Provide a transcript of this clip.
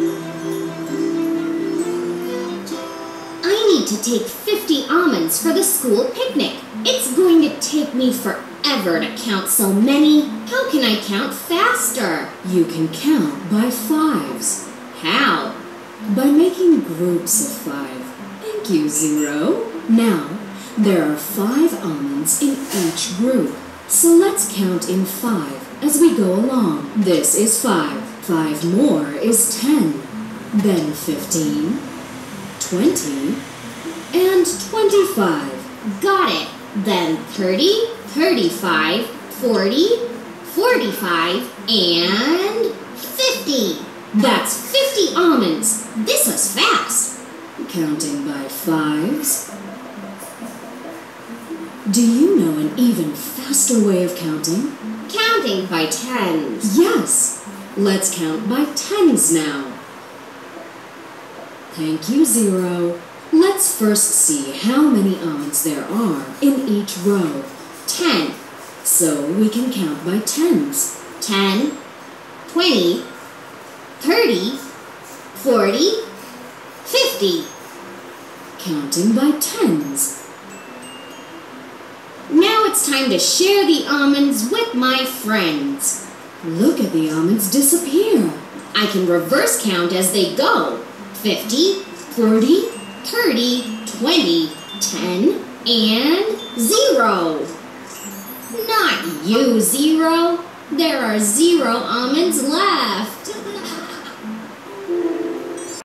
I need to take 50 almonds for the school picnic. It's going to take me forever to count so many. How can I count faster? You can count by fives. How? By making groups of five. Thank you, Zero. Now, there are five almonds in each group. So let's count in five as we go along. This is five. Five more is ten. Then fifteen, twenty, and twenty-five. Got it. Then 30, 35, 40, 45, and 50. That's 50 almonds. This was fast. Counting by fives. Do you know an even faster way of counting? Counting by tens. Yes! Let's count by tens now. Thank you, Zero. Let's first see how many almonds there are in each row. 10, So we can count by tens. 10, 20, 30, 40, 50. Counting by tens. Now it's time to share the almonds with my friends. Look at the almonds disappear. I can reverse count as they go 50, 40, 30, 20, 10, and 0. Not you, Zero. There are zero almonds left.